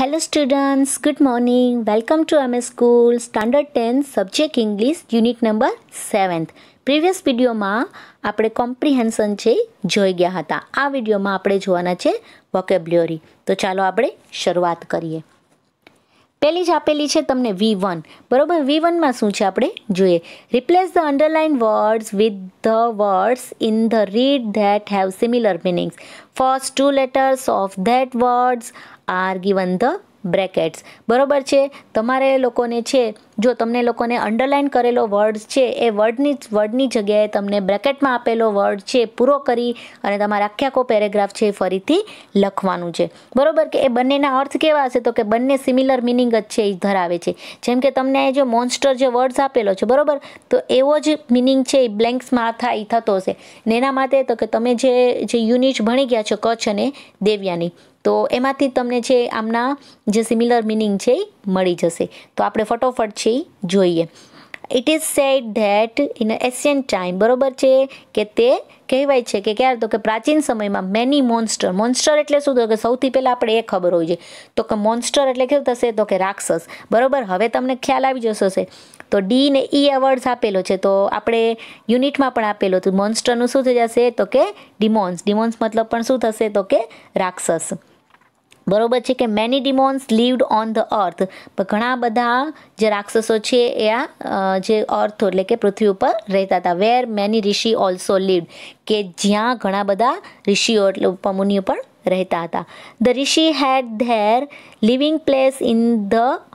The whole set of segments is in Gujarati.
Hello students good morning welcome to MS School, Standard 10 Subject English, Unit number 7th. Previous વિડીયોમાં આપણે કોમ્પ્રિહેન્શન છે, જોઈ ગયા હતા. આ વિડીયોમાં આપણે જોવાના છે વોકેબ્યુલરી તો ચાલો આપણે શરૂઆત કરીએ. પહેલી જ આપેલી છે તમને વી વન બરોબર? વી વનમાં શું છે આપણે જોઈએ. Replace the underline words with the words in the read that have similar meanings first two letters of that words are given the brackets. બરોબર છે? તમારે લોકોને છે, જો તમને લોકોને અંડરલાઇન કરેલો વર્ડ છે, એ વર્ડની વર્ડની જગ્યાએ તમને બ્રેકેટમાં આપેલો વર્ડ છે, પૂરો કરી અને તમારે આખે આખો પેરેગ્રાફ છે એ ફરીથી લખવાનું છે. બરોબર કે એ બંનેના અર્થ કેવા હશે? તો કે બંને સિમિલર મિનિંગ જ છે એ ધરાવે છે. જેમ કે તમને જો મોન્સ્ટર જે વર્ડ્સ આપેલો છે, બરોબર? તો એવો જ મિનિંગ છે એ બ્લેન્ક્સમાં થાય થતો હશે. ને એના માટે તો કે તમે જે જે યુનિટ ભણી ગયા છો, કચ્છ અને દેવ્યાની તો એમાંથી તમને છે આમના જે સિમિલર મિનિંગ છે એ મળી જશે. તો આપણે ફટોફટ છે જોઈએ. It is said that in ancient time બરોબર છે? કે તે કહેવાય છે કે ક્યારે? તો કે પ્રાચીન સમયમાં મેની મોન્સ્ટર મોન્સ્ટર એટલે શું? તો કે સૌથી પહેલાં આપણે એ ખબર હોય છે. તો કે મોન્સ્ટર એટલે કેવું થશે? તો કે રાક્ષસ. બરોબર? હવે તમને ખ્યાલ આવી જશે તો ડી ને ઈ વર્ડ્સ આપેલો છે. તો આપણે યુનિટમાં પણ આપેલો હતું મોન્સ્ટરનું શું થઈ જશે? તો કે ડિમોન્સ ડિમોન્સ મતલબ પણ શું થશે? તો કે રાક્ષસ. બરોબર છે કે many demons lived on the earth ઘણા બધા જે રાક્ષસો છે એ આ જે અર્થ એટલે કે પૃથ્વી ઉપર રહેતા હતા. Where many rishi also lived કે જ્યાં ઘણા બધા ઋષિઓ એટલે મુનિઓ પણ રહેતા હતા. The rishi had their living place in the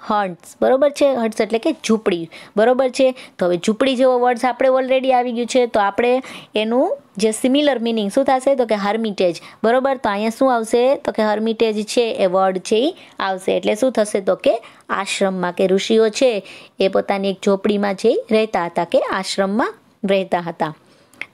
huts બરોબર છે? હટ્સ એટલે કે ઝૂંપડી. બરોબર છે? તો હવે ઝૂંપડી જેવો વર્ડ્સ આપણે ઓલરેડી આવી ગયું છે. તો આપણે એનું જે સિમિલર મિનિંગ શું થશે? તો કે હર્મિટેજ બરોબર? તો અહીંયા શું આવશે? તો કે હર્મિટેજ છે, એ વર્ડ છે એ આવશે. એટલે શું થશે? તો કે આશ્રમમાં કે ઋષિઓ છે, એ પોતાની એક ઝોપડીમાં જઈ રહેતા હતા કે આશ્રમમાં રહેતા હતા.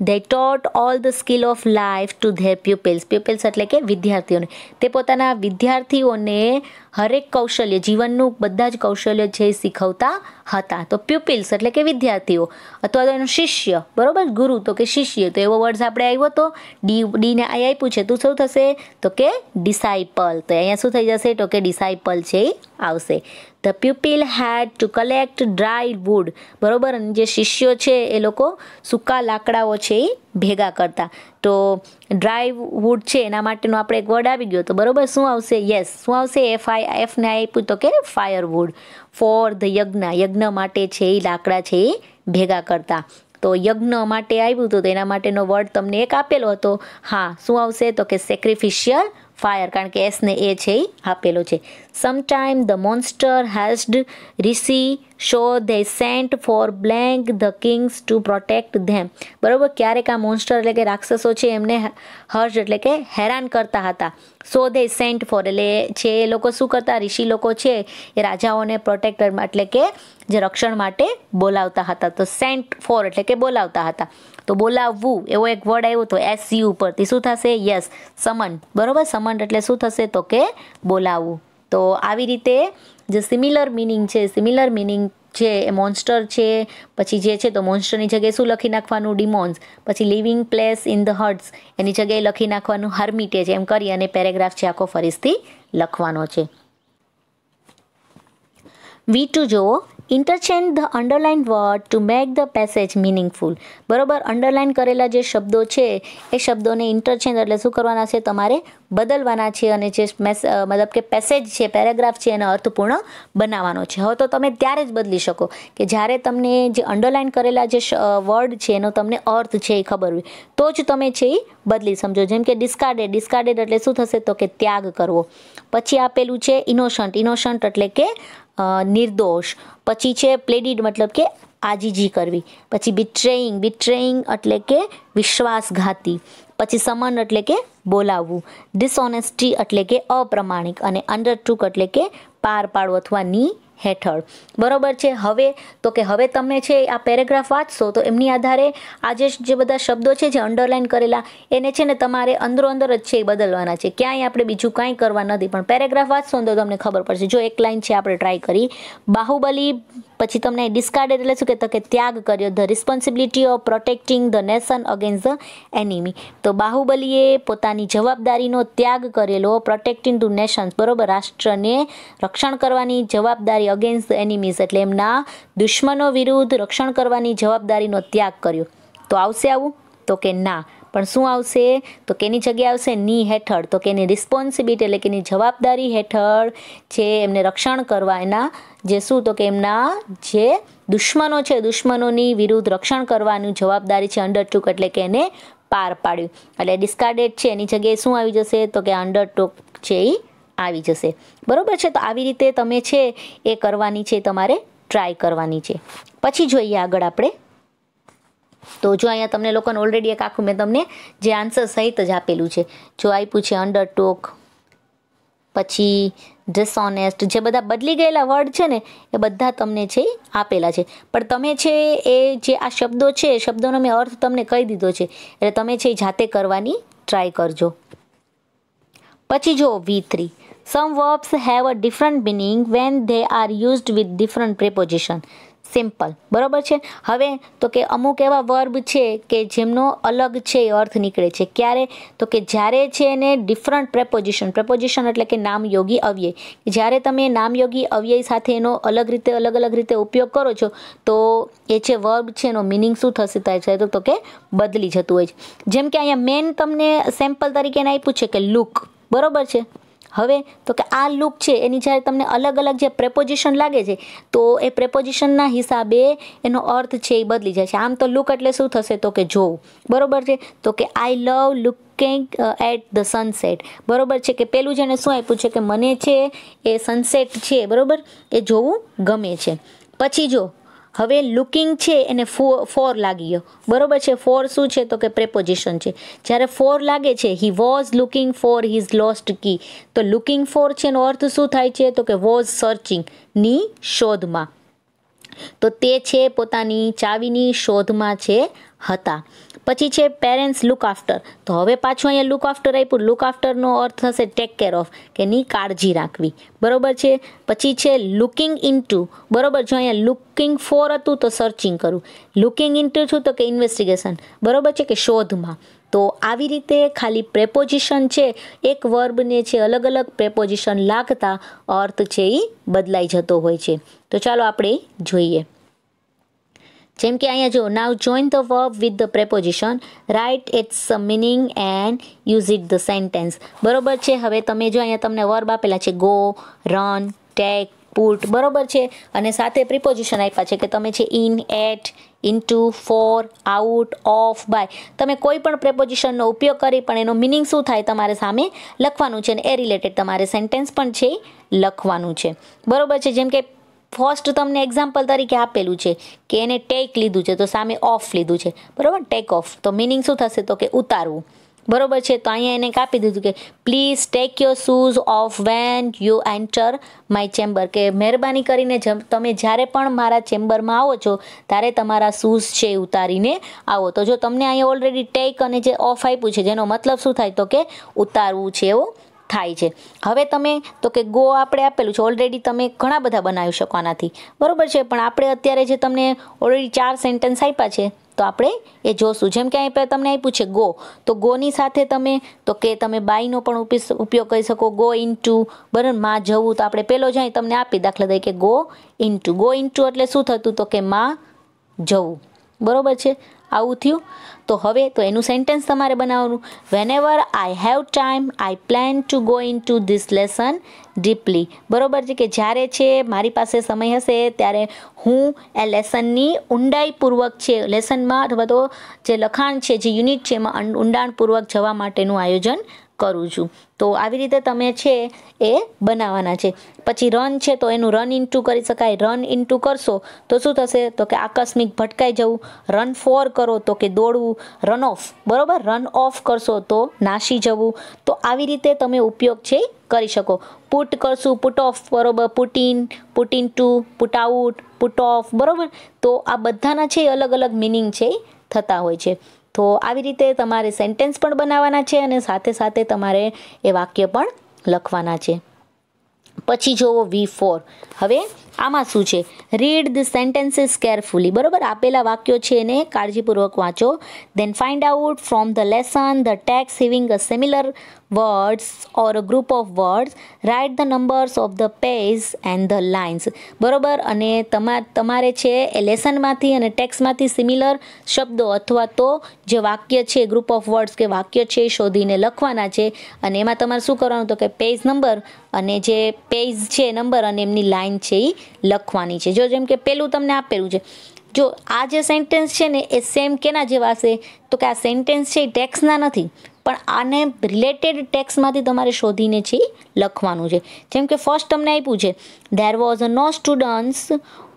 They taught all the skill of life to their pupils pupils એટલે કે વિદ્યાર્થીઓને. તે પોતાના વિદ્યાર્થીઓને હરેક કૌશલ્ય, જીવનનું બધા જ કૌશલ્ય છે શીખવતા હતા. તો પ્યુપિલ્સ એટલે કે વિદ્યાર્થીઓ. અથવા તો એનો શિષ્ય. બરોબર? ગુરુ તો કે શિષ્ય. તો એવો વર્ડ્સ આપણે આવ્યો તો ડી, ડીને આઈ આપ્યું છે. તું શું થશે? તો કે ડિસાઇપલ તો અહીંયા શું થઈ જશે? તો કે ડિસાઇપલ છે એ આવશે. The pupil had to collect dry wood બરોબર? અને જે શિષ્યો છે એ લોકો સૂકા લાકડાઓ છે એ ભેગા કરતા. તો ડ્રાય છે, એના માટેનો આપણે એક વર્ડ આવી ગયો. તો બરોબર, શું આવશે? યસ શું આવશે? એફ આઈ એફને આપ્યું તો કે ફાયરવુડ ફોર ધ યજ્ઞ યજ્ઞ માટે છે એ લાકડા છે એ ભેગા કરતા. તો યજ્ઞ માટે આવ્યું હતું તો એના માટેનો વર્ડ તમને એક આપેલો હતો. હા, શું આવશે? તો કે સેક્રિફિશિયલ ફાયર કારણ કે એસને એ છે એ આપેલો છે. Sometime the monster harassed rishi so they sent for blank the kings to protect them બરાબર? ક્યારેક આ મોન્સ્ટર એટલે કે રાક્ષસો છે, એમને હર્ષ એટલે કે હેરાન કરતા હતા. સો ધે સેન્ટ ફોર એટલે છે એ લોકો શું કરતા? ઋષિ લોકો છે, એ રાજાઓને પ્રોટેક્ટર એટલે કે જે રક્ષણ માટે બોલાવતા હતા. તો સેન્ટ ફોર એટલે કે બોલાવતા હતા. તો બોલાવવું, એવો એક વર્ડ આવ્યો તો એસ સી ઉપરથી. શું થશે? Yes summon. બરાબર? સમન એટલે શું થશે? તો કે બોલાવવું. તો આવી રીતે જે સિમિલર મિનિંગ છે સિમિલર મિનિંગ છે, એ મોન્સ્ટર છે, પછી જે છે, તો મોન્સ્ટરની જગ્યાએ શું લખી નાખવાનું? ડિમોન્સ પછી living place in the huts એની જગ્યાએ લખી નાખવાનું હર્મિટેજ એમ કરી અને પેરેગ્રાફ છે, આખો ફરીથી લખવાનો છે. વી ટુ જુઓ interchange the underline word to make the passage meaningful બરોબર? અંડરલાઇન કરેલા જે શબ્દો છે, એ શબ્દોને ઇન્ટરચેન્જ એટલે શું કરવાના છે? તમારે બદલવાના છે અને જે મતલબ કે પેસેજ છે પેરેગ્રાફ છે, એને અર્થપૂર્ણ બનાવવાનો છે. હવે તો તમે ત્યારે જ બદલી શકો કે જ્યારે તમને જે અંડરલાઇન કરેલા જે વર્ડ છે, એનો તમને અર્થ છે એ ખબર હોય, તો જ તમે છે એ બદલી સમજો. જેમ કે ડિસ્કાર્ડેડ ડિસ્કાર્ડેડ એટલે શું થશે? તો કે ત્યાગ કરવો. પછી આપેલું છે ઇનોશન્ટ ઇનોસન્ટ એટલે કે નિર્દોષ. પછી છે પ્લેડિડ મતલબ કે આજીજી કરવી. પછી બિટ્રેઇંગ બિટ્રેઇંગ એટલે કે વિશ્વાસઘાતી. પછી સમન એટલે કે બોલાવવું. ડિસઓનેસ્ટી એટલે કે અપ્રમાણિક અને અંડરટુક એટલે કે પાર પાડવું અથવા ની હેઠળ. બરોબર છે? હવે તો કે હવે તમે છે આ પેરેગ્રાફ વાંચશો તો એમની આધારે આજે જે જે બધા શબ્દો છે જે અંડરલાઇન કરેલા, એને છે ને તમારે અંદરો અંદર જ છે એ બદલવાના છે. ક્યાંય આપણે બીજું કાંઈ કરવા નથી, પણ પેરેગ્રાફ વાંચશો તો તમને ખબર પડશે. જો એક લાઇન છે, આપણે ટ્રાય કરી. બાહુબલી પછી તમને ડિસ્કાર્ડ એટલે શું કે તો કે ત્યાગ કર્યો. The responsibility of protecting the nation against the enemy તો બાહુબલીએ પોતાની જવાબદારીનો ત્યાગ કરેલો પ્રોટેક્ટિંગ ટુ નેશન્સ બરોબર? રાષ્ટ્રને રક્ષણ કરવાની જવાબદારી અગેન્સ્ટ ધ એનિમીઝ એટલે એમના દુશ્મનો વિરુદ્ધ રક્ષણ કરવાની જવાબદારીનો ત્યાગ કર્યો. તો આવશે આવું? તો કે ના. પણ શું આવશે? તો કેની જગ્યાએ આવશે? ની હેઠળ. તો કેની રિસ્પોન્સિબિલિટી એટલે કે એની જવાબદારી હેઠળ જે એમને રક્ષણ કરવા એના જે શું? તો કે એમના જે દુશ્મનો છે, દુશ્મનોની વિરુદ્ધ રક્ષણ કરવાની જવાબદારી છે અંડરટુક એટલે કે એને પાર પાડ્યું. એટલે ડિસ્કાર્ડેડ છે, એની જગ્યાએ શું આવી જશે? તો કે અંડરટુક છે એ આવી જશે. બરાબર છે? તો આવી રીતે તમે છે એ કરવાની છે, તમારે ટ્રાય કરવાની છે. પછી જોઈએ આગળ આપણે. તો જો અહીંયા તમને લોકોને ઓલરેડી એક આખું મેં તમને જે આન્સર સહિત જ આપેલું છે. જો આપ્યું છે અંડરટોક પછી ડિસઓનેસ્ટ જે બધા બદલી ગયેલા વર્ડ છે ને, એ બધા તમને છે આપેલા છે. પણ તમે છે એ જે આ શબ્દો છે, એ શબ્દોનો મેં અર્થ તમને કહી દીધો છે, એટલે તમે છે એ જાતે કરવાની ટ્રાય કરજો. પછી જો we three some verbs have a different meaning when they are used with different preposition simple. બરાબર છે? હવે તો કે અમુક એવા વર્બ છે કે જેમનો અલગ છે એ અર્થ નીકળે છે. ક્યારે? તો કે જ્યારે છે એને ડિફરન્ટ પ્રેપોઝિશન પ્રેપોઝિશન એટલે કે નામયોગી અવ્યય જ્યારે તમે નામયોગી અવ્યય સાથે એનો અલગ રીતે, અલગ અલગ રીતે ઉપયોગ કરો છો, તો એ જે વર્બ છે એનો મિનિંગ શું થશે? થાય તો કે બદલી જતું હોય છે. જેમ કે અહીંયા મેન તમને સેમ્પલ તરીકે આપ્યું છે કે લુક બરોબર છે? હવે તો કે આ લુક છે, એની જ્યારે તમને અલગ અલગ જે પ્રેપોઝિશન લાગે છે, તો એ પ્રેપોઝિશનના હિસાબે એનો અર્થ છે એ બદલી જાય છે. આમ તો લુક એટલે શું થશે? તો કે જોવું. બરોબર છે? તો કે I love looking at the sunset બરોબર છે કે પેલું જેને શું આપ્યું છે કે મને છે એ સનસેટ છે, બરોબર? એ જોવું ગમે છે. પછી જો હવે લુકિંગ છે એને ફોર લાગી ગયો. બરોબર છે? ફોર શું છે? તો કે પ્રેપોઝિશન છે. જ્યારે ફોર લાગે છે he was looking for his lost key તો લુકિંગ ફોર છે એનો અર્થ શું થાય છે? તો કે વોઝ સર્ચિંગની શોધમાં. તો તે છે પોતાની ચાવીની શોધમાં છે હતા. પછી છે પેરેન્ટ્સ લુક આફ્ટર તો હવે પાછું અહીંયા લુક આફ્ટર આપ્યું. લુક આફ્ટરનો અર્થ થશે ટેક કેર ઓફ કે ની કાળજી રાખવી. બરોબર છે? પછી છે લુકિંગ ઇન્ટુ બરોબર, જો અહીંયા લુકિંગ ફોર હતું તો સર્ચિંગ કરું. લુકિંગ ઇન ટુ છું તો કે ઇન્વેસ્ટિગેશન બરોબર છે કે શોધમાં. તો આવી રીતે ખાલી પ્રેપોઝિશન છે, એક વર્બને છે અલગ અલગ પ્રેપોઝિશન લાગતા અર્થ છે એ બદલાઈ જતો હોય છે. તો ચાલો આપણે જોઈએ. જેમ કે અહીંયા જો now join the verb with the preposition write its meaning and use it the sentence બરોબર છે? હવે તમે જો અહીંયા તમને વર્બ આપેલા છે ગો રન ટેક પુટ બરોબર છે? અને સાથે પ્રિપોઝિશન આપ્યા છે કે તમે છે in at into for out of by તમે કોઈ પણ પ્રેપોઝિશનનો ઉપયોગ કરી પણ એનો મિનિંગ શું થાય તમારે સામે લખવાનું છે અને એ રિલેટેડ તમારે સેન્ટેન્સ પણ છે લખવાનું છે. બરાબર છે? જેમ કે ફર્સ્ટ તમને એક્ઝામ્પલ તરીકે આપેલું છે કે એને ટેક લીધું છે, તો સામે ઓફ લીધું છે. બરાબર? ટેક ઓફ તો મિનિંગ શું થશે? તો કે ઉતારવું. બરોબર છે, તો અહીંયા એને કાપી દીધું કે please take your shoes off when you enter my chamber કે મહેરબાની કરીને તમે જ્યારે પણ મારા ચેમ્બરમાં આવો છો, ત્યારે તમારા શૂઝ છે ઉતારીને આવો. તો જો તમને અહીંયા ઓલરેડી ટેક અને જે ઓફ આપ્યું છે, જેનો મતલબ શું થાય? તો કે ઉતારવું છે, એવું થાય છે. હવે તમે, તો કે ગો આપણે આપેલું છે ઓલરેડી તમે ઘણા બધા બનાવી શકો આનાથી. બરાબર છે, પણ આપણે અત્યારે જે તમને ઓલરેડી ચાર સેન્ટેન્સ આપ્યા છે, તો આપણે એ જોશું. જેમ કે અહીં તમને આપ્યું છે ગો તો ગોની સાથે તમે, તો કે તમે બાઈનો પણ ઉપયોગ કરી શકો. ગો ઇન્ટુ બરાબર, માં જવું, તો આપણે પેલો જ તમને આપી દાખલા તરીકે ગો ઇન્ટુ ગો ઇન્ટુ એટલે શું થતું તો કે માં જવું. બરાબર છે? આવું થયું. તો હવે તો એનું સેન્ટેન્સ તમારે બનાવવાનું. Whenever I have time I plan to go into this lesson deeply બરોબર છે કે જ્યારે છે મારી પાસે સમય હશે ત્યારે હું એ લેસનની ઊંડાઈપૂર્વક છે લેસનમાં અથવા તો જે લખાણ છે, જે યુનિટ છે એમાં ઊંડાણપૂર્વક જવા માટેનું આયોજન કરું છું. તો આવી રીતે તમે છે એ બનાવવાના છે. પછી રન છે તો એનું રન ઇન્ટુ કરી શકાય. રન ઇન્ટુ કરશો તો શું થશે? તો કે આકસ્મિક ભટકાઈ જવું. રન ફોર કરો તો કે દોડવું. રન ઓફ બરોબર? રન ઓફ કરશો તો નાસી જવું. તો આવી રીતે તમે ઉપયોગ છે કરી શકો. પુટ કરશું પુટ ઓફ બરોબર? Put in put into put out put off બરાબર? તો આ બધાના છે અલગ અલગ મિનિંગ છે થતા હોય છે. તો આવી રીતે તમારે સેન્ટેન્સ પણ બનાવવાના છે અને સાથે સાથે તમારે એ વાક્ય પણ લખવાના છે. પછી જોવો વી ફોર હવે આમાં શું છે? રીડ ધ સેન્ટેન્સીસ કેરફુલી બરાબર? આપેલા વાક્યો છે એને કાળજીપૂર્વક વાંચો. Then find out from the lesson the text having a similar words or a group of words write the numbers of the page and the lines બરાબર? અને તમારે છે એ લેસનમાંથી અને ટેક્સમાંથી સિમિલર શબ્દો અથવા તો જે વાક્ય છે ગ્રુપ ઓફ વર્ડ્સ કે વાક્ય છે શોધીને લખવાના છે. અને એમાં તમારે શું કરવાનું તો કે પેજ નંબર અને જે પેજ છે નંબર અને એમની લાઇન છે એ લખવાની છે. જો જેમ કે પેલું તમને આપેલું છે. જો આ જે સેન્ટેન્સ છે ને, એ સેમ કેના જેવા હશે? તો કે આ સેન્ટેન્સ છે એ ટેક્સના નથી. પણ આને રિલેટેડ ટેક્સમાંથી તમારે શોધીને છે લખવાનું છે. જેમ કે ફર્સ્ટ તમને આપ્યું છે there was a no students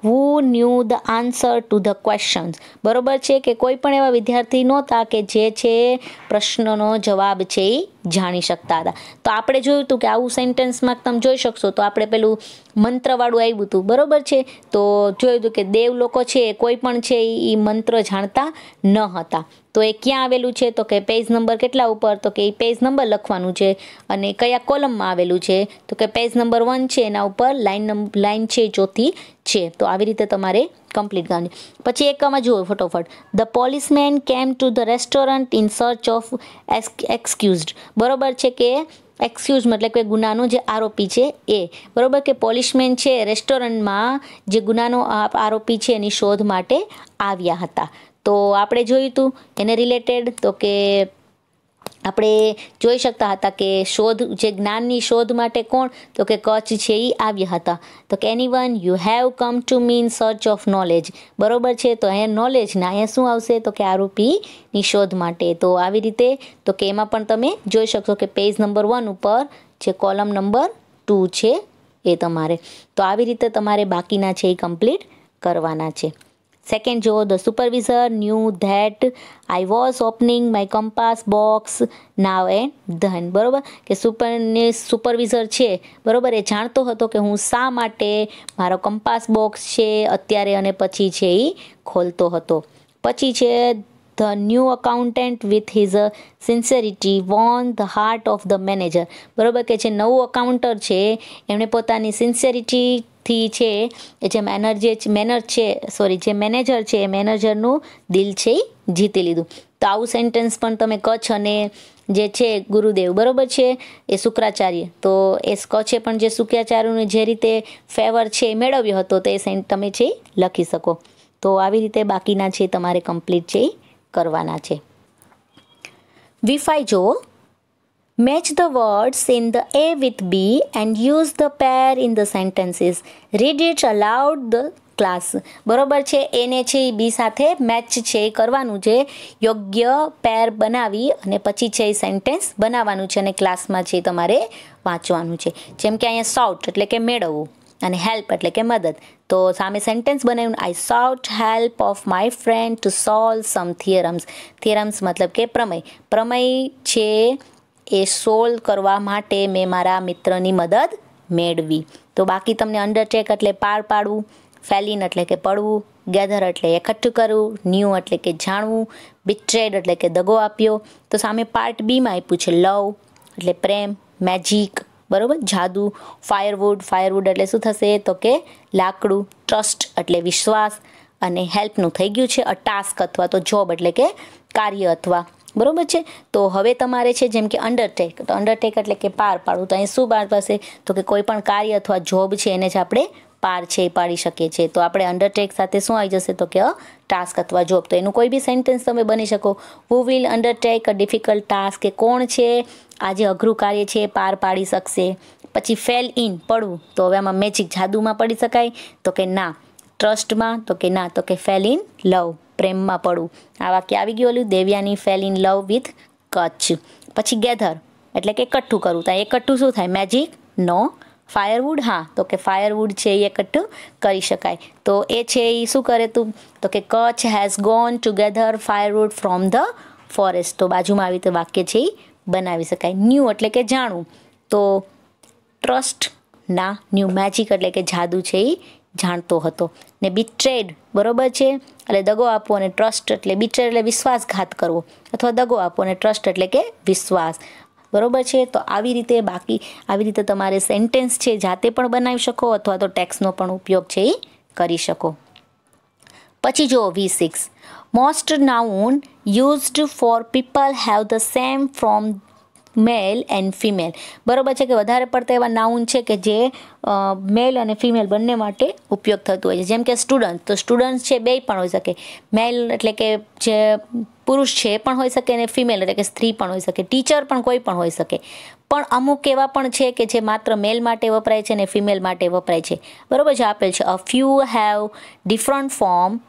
who knew the answer to the questions બરોબર છે કે કોઈ પણ એવા વિદ્યાર્થી નહોતા કે જે છે પ્રશ્નનો જવાબ છે એ જાણી શકતા હતા. તો આપણે જોયું હતું કે આવું સેન્ટેન્સમાં તમે જોઈ શકશો. તો આપણે પેલું મંત્રવાળું આવ્યું હતું બરોબર છે? તો જોયું હતું કે દેવ લોકો છે કોઈ પણ છે એ મંત્ર જાણતા ન હતા. તો એ ક્યાં આવેલું છે? તો કે પેજ નંબર કેટલા ઉપર? તો કે એ પેજ નંબર લખવાનું છે. અને કયા કોલમમાં આવેલું છે? તો કે પેજ નંબર વન છે એના ઉપર લાઇન લાઇન છે ચોથી છે. તો આવી રીતે તમારે કમ્પ્લીટ કરવાની પછી એકમાં જુઓ ફટોફટ. The policeman came to the restaurant in search of accused બરોબર છે કે એક્સક્યુઝ મતલબ કે ગુનાનો જે આરોપી છે એ. બરોબર કે પોલીસમેન છે રેસ્ટોરન્ટમાં જે ગુનાનો આરોપી છે એની શોધ માટે આવ્યા હતા. તો આપણે જોયું હતું એને રિલેટેડ તો કે આપણે જોઈ શકતા હતા કે શોધ, જે જ્ઞાનની શોધ માટે કોણ? તો કે કચ્છ છે એ આવ્યા હતા. તો કે anyone you have come to mean search of knowledge બરોબર છે? તો અહીંયા નોલેજના અહીંયા શું આવશે? તો કે આરોપીની શોધ માટે. તો આવી રીતે, તો કે એમાં પણ તમે જોઈ શકશો કે પેજ નંબર વન ઉપર જે કોલમ નંબર ટુ છે એ તમારે. તો આવી રીતે તમારે બાકીના છે એ કમ્પ્લીટ કરવાના છે. સેકન્ડ જુઓ the supervisor knew that I was opening my compass box now and then, બરાબર? કે સુપરને સુપરવિઝર છે, બરાબર? એ જાણતો હતો કે હું શા માટે મારો કંપાસ બોક્સ છે અત્યારે અને પછી છે એ ખોલતો હતો. પછી છે the new accountant with his sincerity won the heart of the manager બરાબર? કે જે નવું અકાઉન્ટર છે, એમણે પોતાની સિન્સેરિટી થી છે, એ જે મેનર જે મેનર છે સોરી જે મેનેજર છે, એ મેનેજરનું દિલ છે એ જીતી લીધું. તો આવું સેન્ટેન્સ પણ તમે કચ્છ અને જે છે ગુરુદેવ, બરોબર છે? એ શુક્રાચાર્ય. તો એ કચ્છે પણ જે શુક્રાચાર્યનું જે રીતે ફેવર છે એ મેળવ્યો હતો, તો એ સેન્ટ તમે છે લખી શકો. તો આવી રીતે બાકીના છે તમારે કમ્પ્લીટ છે કરવાના છે. વિફાઈ જુઓ. Match the words in the A with B and use the pair in the sentences. Read it aloud the class બરોબર છે? એને છે એ બી સાથે મેચ છે, એ કરવાનું છે. યોગ્ય પેર બનાવી અને પછી છે, એ સેન્ટેન્સ બનાવવાનું છે અને ક્લાસમાં છે તમારે વાંચવાનું છે. જેમ કે અહીંયા સાઉટ એટલે કે મેળવવું અને હેલ્પ એટલે કે મદદ. તો સામે સેન્ટેન્સ બનાવ્યું. I sought help of my friend to solve some theorems theorems મતલબ કે પ્રમેય. પ્રમેય છે એ સોલ્વ કરવા માટે મેં મારા મિત્રની મદદ મેળવી. તો બાકી તમને અંડરટેક એટલે પાર પાડવું ફેલિન એટલે કે પડવું ગેધર એટલે એકઠું કરવું ન્યૂ એટલે કે જાણવું બિટ્રેડ એટલે કે દગો આપ્યો. તો સામે પાર્ટ બીમાં આપ્યું છે લવ એટલે પ્રેમ મેજિક બરાબર? જાદુ ફાયરવુડ ફાયરવુડ એટલે શું થશે? તો કે લાકડું ટ્રસ્ટ એટલે વિશ્વાસ, અને હેલ્પનું થઈ ગયું છે અ ટાસ્ક અથવા તો જોબ એટલે કે કાર્ય અથવા. બરાબર છે? તો હવે તમારે છે, જેમ કે અંડરટેક તો અંડરટેક એટલે કે પાર પાડવું. તો અહીં શું પાર પાસે તો કે કોઈ પણ કાર્ય અથવા જોબ છે, એને જ આપણે પાર છે, એ પાડી શકીએ છીએ. તો આપણે અંડરટેક સાથે શું આવી જશે? તો કે, અ ટાસ્ક અથવા જોબ તો એનું કોઈ બી સેન્ટેન્સ તમે બની શકો. Who will undertake a difficult task કે કોણ છે? આજે અઘરું કાર્ય છે પાર પાડી શકશે. પછી ફેલ ઇન પડવું. તો હવે આમાં મેજિક જાદુમાં પડી શકાય. તો કે ના. ટ્રસ્ટમાં તો કે ના. તો કે ફેલ ઇન લવ પ્રેમમાં પડવું આ વાક્ય આવી ગયું ઓલું, Devyani fell in love with Kacha. પછી ગેધર એટલે કે એકઠું કરવું ત્યાં એકઠું શું થાય? મેજિક નો ફાયરવુડ હા. તો કે ફાયરવુડ છે એ એકઠું કરી શકાય. તો એ છે એ શું કરે તું? તો કે Kacha has gone to gather firewood from the forest તો બાજુમાં આવી રીતે વાક્ય છે એ બનાવી શકાય. ન્યૂ એટલે કે જાણવું તો ટ્રસ્ટ ના ન્યૂ મેજિક એટલે કે જાદુ છે એ જાણતો હતો. ને બિટ્રેડ બરોબર છે? એટલે દગો આપવો અને ટ્રસ્ટ એટલે બિચર એટલે વિશ્વાસઘાત કરવો. અથવા દગો આપવો અને ટ્રસ્ટ એટલે કે વિશ્વાસ. બરોબર છે? તો આવી રીતે બાકી, આવી રીતે તમારે સેન્ટેન્સ છે જાતે પણ બનાવી શકો અથવા તો ટેક્સનો પણ ઉપયોગ છે એ કરી શકો. પછી જુઓ V six most noun used for people have the same from male and female બરોબર છે કે વધારે પડતા એવા નાઉન છે કે જે મેલ અને ફિમેલ બંને માટે ઉપયોગ થતું હોય છે. જેમ કે સ્ટુડન્ટ તો સ્ટુડન્ટ છે બે પણ હોઈ શકે. મેલ એટલે કે જે પુરુષ છે એ પણ હોઈ શકે અને ફિમેલ એટલે કે સ્ત્રી પણ હોઈ શકે. ટીચર પણ કોઈ પણ હોઈ શકે. પણ અમુક એવા પણ છે કે જે માત્ર મેલ માટે વપરાય છે અને ફિમેલ માટે વપરાય છે. બરોબર છે, આપેલ છે. A few have different form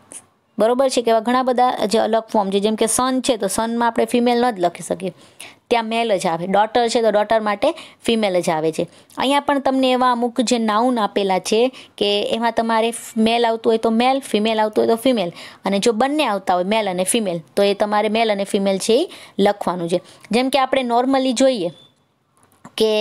બરોબર છે કે એવા ઘણા બધા જે અલગ ફોર્મ છે. જેમ કે સન છે, તો સનમાં આપણે ફિમેલ ન જ લખી શકીએ. ત્યાં મેલ જ આવે. ડોટર છે તો ડોટર માટે ફિમેલ જ આવે છે. અહીંયા પણ તમને એવા અમુક જે નાઉન આપેલા છે કે એમાં તમારે મેલ આવતું હોય તો મેલ ફિમેલ આવતું હોય તો ફિમેલ અને જો બંને આવતા હોય મેલ અને ફિમેલ તો એ તમારે મેલ અને ફિમેલ છે એ લખવાનું છે. જેમ કે આપણે નોર્મલી જોઈએ કે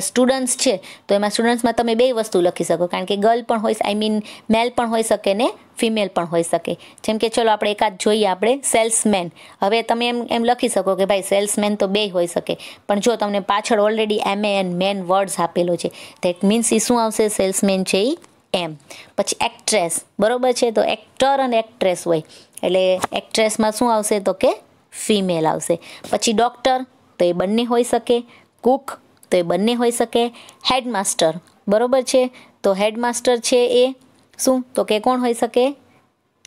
સ્ટુડન્ટ્સ છે, તો એમાં સ્ટુડન્ટ્સમાં તમે બે વસ્તુ લખી શકો. કારણ કે ગર્લ પણ હોય આઈ મીન મેલ પણ હોઈ શકે ને ફિમેલ પણ હોઈ શકે. જેમ કે, ચલો, આપણે એકાદ જોઈએ આપણે સેલ્સમેન હવે તમે એમ એમ લખી શકો કે, ભાઈ સેલ્સમેન તો બે હોઈ શકે. પણ જો તમને પાછળ already M A N man words આપેલો છે. ધેટ મીન્સ એ શું આવશે? સેલ્સમેન છે એ એમ પછી એક્ટ્રેસ બરોબર છે? તો એક્ટર અને એક્ટ્રેસ હોય. એટલે એક્ટ્રેસમાં શું આવશે? તો કે ફિમેલ આવશે. પછી ડૉક્ટર તો એ બંને હોઈ શકે. કુક તો એ બંને હોઈ શકે હેડમાસ્ટર. બરોબર છે? તો હેડમાસ્ટર છે એ શું? તો કે કોણ હોઈ શકે?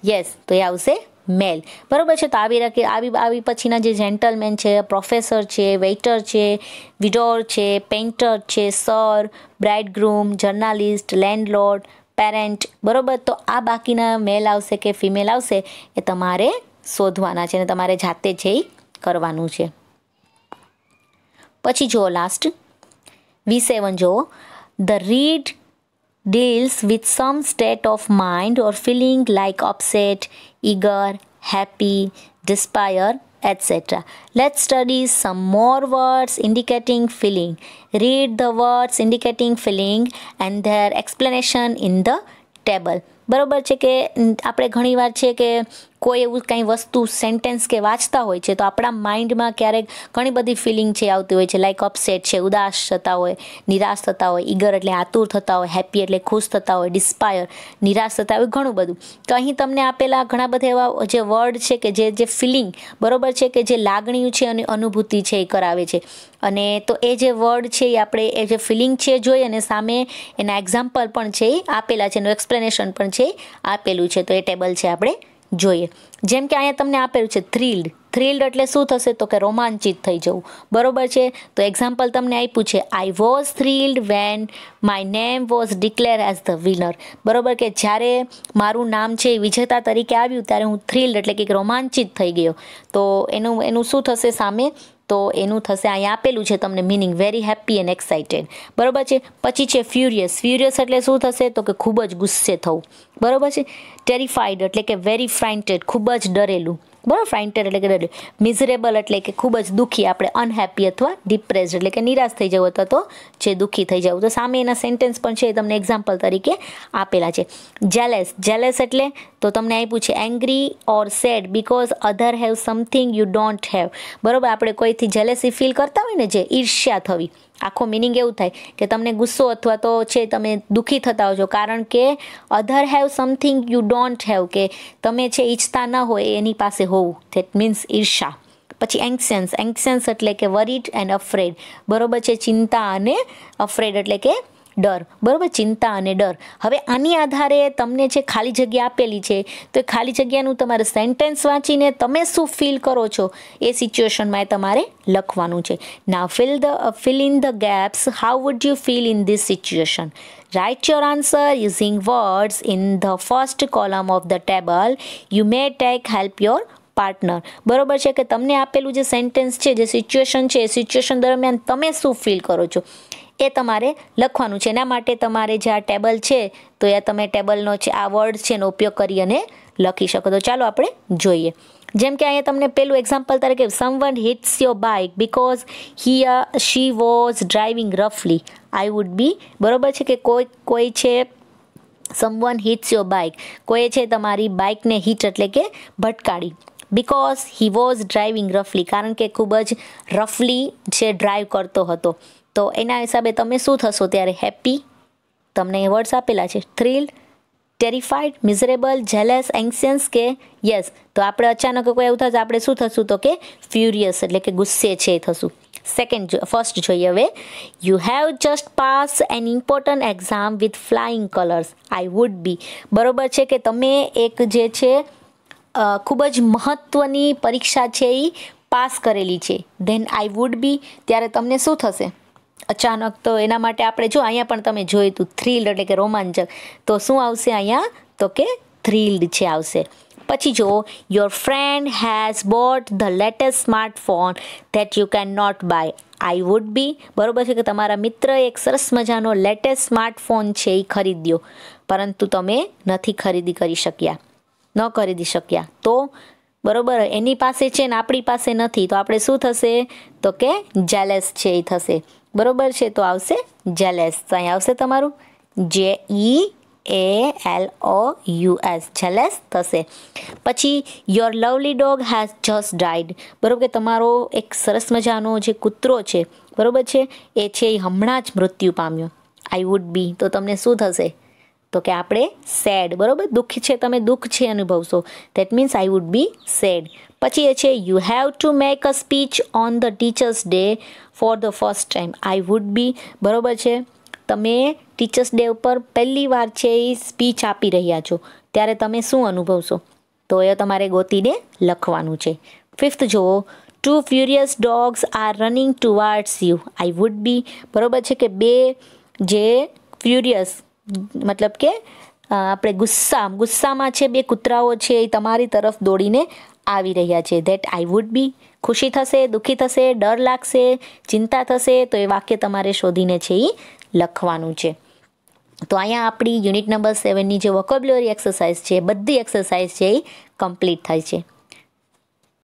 યસ, તો એ આવશે મેલ. બરોબર છે? તો આવી રાખી આવી આવી પછીના જે જેન્ટલમેન છે પ્રોફેસર છે વેઇટર છે વિડોર છે પેઇન્ટર છે sir bridegroom journalist landlord parent બરોબર? તો આ બાકીના મેલ આવશે કે ફિમેલ આવશે એ તમારે શોધવાના છે અને તમારે જાતે જઈ કરવાનું છે. પછી જુઓ લાસ્ટ વી સેવન જુઓ the read deals with some state of mind or feeling like upset, eager, happy, despair, etc. Let's study some more words indicating feeling. Read the words indicating feeling and their explanation in the table. બરોબર છે કે આપણે ઘણીવાર છે કે કોઈ એવું કંઈ વસ્તુ સેન્ટેન્સ કે વાંચતા હોય છે, તો આપણા માઇન્ડમાં ક્યારેક ઘણી બધી ફિલિંગ છે આવતી હોય છે. લાઈક અપસેટ છે, ઉદાસ થતા હોય, નિરાશ થતા હોય ઈગર એટલે આતુર થતા હોય હેપી એટલે ખુશ થતા હોય ડિસ્પાયર નિરાશ થતા હોય, ઘણું બધું. તો અહીં તમને આપેલા ઘણા બધા એવા જે વર્ડ છે કે જે જે ફિલિંગ બરોબર છે કે જે લાગણીઓ છે અને અનુભૂતિ છે એ કરાવે છે. અને તો એ જે વર્ડ છે એ આપણે, એ જે ફિલિંગ છે જોઈ અને સામે એના એક્ઝામ્પલ પણ છે એ આપેલા છે, એનું એક્સપ્લેનેશન પણ છે આપેલું છે. તો એ ટેબલ છે આપણે જોઈએ. જેમ કે અહીંયા તમને આપેલું છે થ્રિલ્ડ થ્રિલ્ડ એટલે શું થશે? તો કે રોમાંચિત થઈ જવું. બરોબર છે? તો એક્ઝામ્પલ તમને આપ્યું છે I was thrilled when my name was declare as the winner બરોબર કે જ્યારે મારું નામ છે વિજેતા તરીકે આવ્યું, ત્યારે હું થ્રિલ્ડ એટલે કે રોમાંચિત થઈ ગયો. તો એનું એનું શું થશે સામે? તો એનું થશે અહીંયા આપેલું છે તમને meaning very happy and excited બરાબર છે? પછી છે ફ્યુરિયસ ફ્યુરિયસ એટલે શું થશે? તો કે ખૂબ જ ગુસ્સે થવું. બરાબર છે? ટેરિફાઈડ એટલે કે વેરી ફ્રાઇન્ટેડ ખૂબ જ ડરેલું. બરાબર ફ્રાઇન્ટેડ એટલે કે ડરેલું મિઝરેબલ એટલે કે ખૂબ જ દુઃખી, આપણે અનહેપી અથવા ડિપ્રેસ એટલે કે નિરાશ થઈ જવું અથવા તો જે દુઃખી થઈ જવું. તો સામે એના સેન્ટેન્સ પણ છે એ તમને એક્ઝામ્પલ તરીકે આપેલા છે. જેલેસ જેલેસ એટલે તો તમને આપ્યું છે angry or sad because other have something you don't have બરાબર? આપણે કોઈથી જેલેસી ફીલ કરતા હોય ને જે ઈર્ષ્યા થવી. આખો મિનિંગ એવું થાય કે તમને ગુસ્સો અથવા તો છે તમે દુઃખી થતા હો કારણ કે other have something you don't have કે તમે છે ઈચ્છતા ન હોય એની પાસે હોવું. ધેટ મીન્સ ઈર્ષા. પછી એન્કસેન્સ એન્કસેન્સ એટલે કે વરીડ એન્ડ અફ્રેડ બરોબર છે ચિંતા અને અફ્રેડ એટલે કે ડર. બરાબર? ચિંતા અને ડર. હવે આની આધારે તમને જે ખાલી જગ્યા આપેલી છે, તો એ ખાલી જગ્યાનું તમારે સેન્ટેન્સ વાંચીને તમે શું ફીલ કરો છો? એ સિચ્યુએશનમાં તમારે લખવાનું છે. ના fill the fill in the gaps how would you feel in this situation write your answer using words in the first column of the table you may take help your partner બરોબર છે કે તમને આપેલું જે સેન્ટેન્સ છે, જે સિચ્યુએશન છે, એ સિચ્યુએશન દરમિયાન તમે શું ફીલ કરો છો, એ તમારે લખવાનું છે. એના માટે તમારે જે આ ટેબલ છે, તો એ તમે ટેબલનો છે આ વર્ડ છે, એનો ઉપયોગ કરી અને લખી શકો. તો ચાલો આપણે જોઈએ. જેમ કે અહીંયા તમને પેલું એક્ઝામ્પલ તરીકે someone hits your bike because he she was driving રફલી I would be બરોબર છે કે કોઈ કોઈ છે સમવન હિટ્સ યોર બાઇક કોઈ છે તમારી બાઇકને હિટ એટલે કે ભટકાડી. બિકોઝ હી વોઝ ડ્રાઇવિંગ રફલી કારણ કે ખૂબ જ રફલી જે ડ્રાઈવ કરતો હતો. તો એના હિસાબે તમે શું થશો ત્યારે? હેપી તમને એ વર્ડ્સ આપેલા છે. થ્રિલ ટેરિફાઈડ મિઝરેબલ જેલેસ એન્સિયન્સ કે યસ તો આપણે અચાનક કોઈ એવું થશે, આપણે શું થશું તો કે ફ્યુરિયસ એટલે કે ગુસ્સે છે એ થશું. સેકન્ડ ફર્સ્ટ જોઈએ હવે. You have just pass an important exam with flying colours I would be બરોબર છે કે તમે એક જે છે ખૂબ જ મહત્ત્વની પરીક્ષા છે એ પાસ કરેલી છે. ધેન આઈ વુડ બી ત્યારે તમને શું થશે? અચાનક તો એના માટે આપણે જો અહીંયા પણ તમે જોયું હતું થ્રિલ્ડ એટલે કે રોમાંચક. તો શું આવશે અહીંયા? તો કે થ્રિલ્ડ છે આવશે. પછી જુઓ your friend has bought the latest smartphone that you can not buy I would be બરોબર છે કે તમારા મિત્ર એક સરસ મજાનો લેટેસ્ટ સ્માર્ટફોન છે એ ખરીદ્યો. પરંતુ તમે નથી ખરીદી કરી શક્યા. ન ખરીદી શક્યા. તો બરોબર, એની પાસે છે ને આપણી પાસે નથી. તો આપણે શું થશે? તો કે જેલેસ છે એ થશે. બરોબર છે? તો આવશે જેલેસ તો અહીં આવશે તમારું. J E A L O U S jealous થશે. પછી your lovely dog has just died બરાબર કે તમારો એક સરસ મજાનો જે કૂતરો છે, બરાબર છે? એ છે એ હમણાં જ મૃત્યુ પામ્યો. આઈ વુડ બી તો તમને શું થશે? તો કે આપણે સેડ બરાબર? દુઃખ છે, તમે દુઃખ છે અનુભવશો. That means I would be sad પછી એ છે you have to make a speech on the teachers day for the first time I would be બરાબર છે? તમે ટીચર્સ ડે ઉપર પહેલી વાર છે એ સ્પીચ આપી રહ્યા છો. ત્યારે તમે શું અનુભવશો? તો એ તમારે ગોતીને લખવાનું છે. ફિફ્થ જુઓ two furious dogs are running towards you I would be બરાબર છે કે બે જે ફ્યુરિયસ મતલબ કે આપણે ગુસ્સા ગુસ્સામાં છે બે કૂતરાઓ છે એ તમારી તરફ દોડીને આવી રહ્યા છે. ધેટ આઈ વુડ બી ખુશી થશે, દુઃખી થશે, ડર લાગશે, ચિંતા થશે, તો એ વાક્ય તમારે શોધીને છે એ લખવાનું છે. તો અહીંયા આપણી યુનિટ નંબર સેવનની જે વોકેબ્યુલરી એક્સરસાઇઝ છે, બધી એક્સરસાઇઝ છે એ કમ્પ્લીટ થાય છે.